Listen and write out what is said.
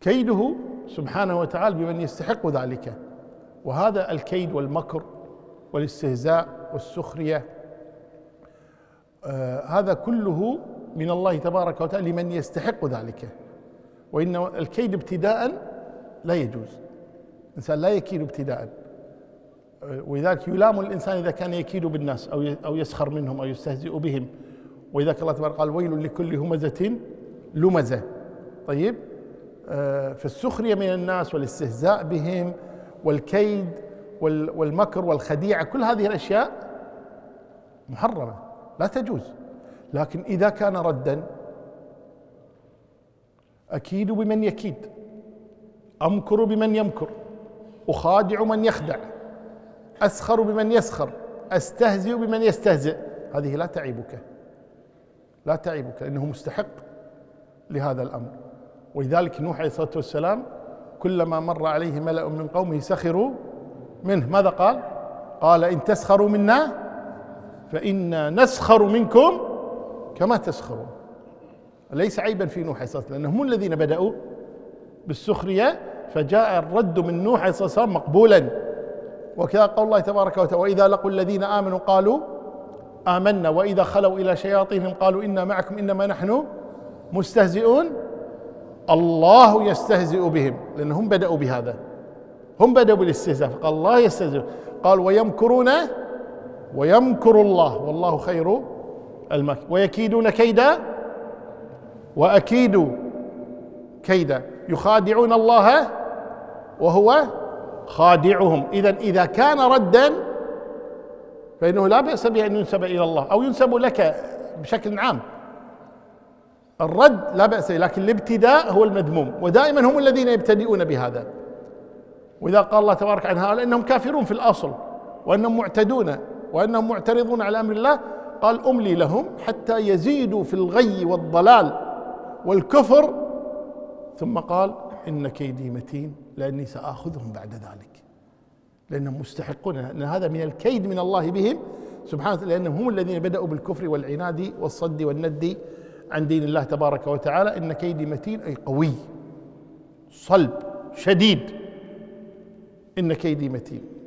كيده سبحانه وتعالى بمن يستحق ذلك. وهذا الكيد والمكر والاستهزاء والسخرية آه هذا كله من الله تبارك وتعالى لمن يستحق ذلك. وإن الكيد ابتداء لا يجوز. الإنسان لا يكيد ابتداء. آه، ولذلك يلام الإنسان إذا كان يكيد بالناس أو أو يسخر منهم أو يستهزئ بهم. ولذلك الله تبارك قال ويل لكل همزة لمزة. طيب؟ آه، فالسخريه من الناس والاستهزاء بهم والكيد والمكر والخديعة كل هذه الأشياء محرمة لا تجوز. لكن إذا كان ردا أكيد بمن يكيد أمكر بمن يمكر أخادع من يخدع أسخر بمن يسخر أستهزئ بمن يستهزئ. هذه لا تعيبك لا تعيبك لأنه مستحق لهذا الأمر. ولذلك نوح عليه الصلاة والسلام كلما مر عليه ملأ من قومه سخروا منه. ماذا قال؟ قال إن تسخروا منا فإنا نسخر منكم كما تسخرون. ليس عيبا في نوح عليه الصلاة والسلام لأنهم هم الذين بدأوا بالسخرية فجاء الرد من نوح عليه الصلاة والسلام مقبولا. وكذا قول الله تبارك وتعالى وإذا لقوا الذين آمنوا قالوا آمنا وإذا خلوا إلى شياطينهم قالوا إنا معكم إنما نحن مستهزئون. الله يستهزئ بهم لأنهم بدأوا بهذا. هم بدأوا بالاستهزاء فقال الله يستهزئ. قال ويمكرون ويمكر الله والله خير المكر ويكيدون كيدا وأكيد كيدا. يخادعون الله وهو خادعهم. إذا إذا كان ردا فإنه لا بأس به أن ينسب إلى الله أو ينسب لك بشكل عام. الرد لا بأس لكن الابتداء هو المذموم ودائما هم الذين يبتدئون بهذا. وإذا قال الله تبارك عن هؤلاء إنهم كافرون في الأصل وأنهم معتدون وأنهم معترضون على أمر الله قال أملي لهم حتى يزيدوا في الغي والضلال والكفر. ثم قال إن كيدي متين لأني سآخذهم بعد ذلك. لأنهم مستحقون لأن هذا من الكيد من الله بهم سبحانه لأنهم هم الذين بدأوا بالكفر والعناد والصد والند عن دين الله تبارك وتعالى إن كيدي متين أي قوي صلب شديد. إن كيدي متين.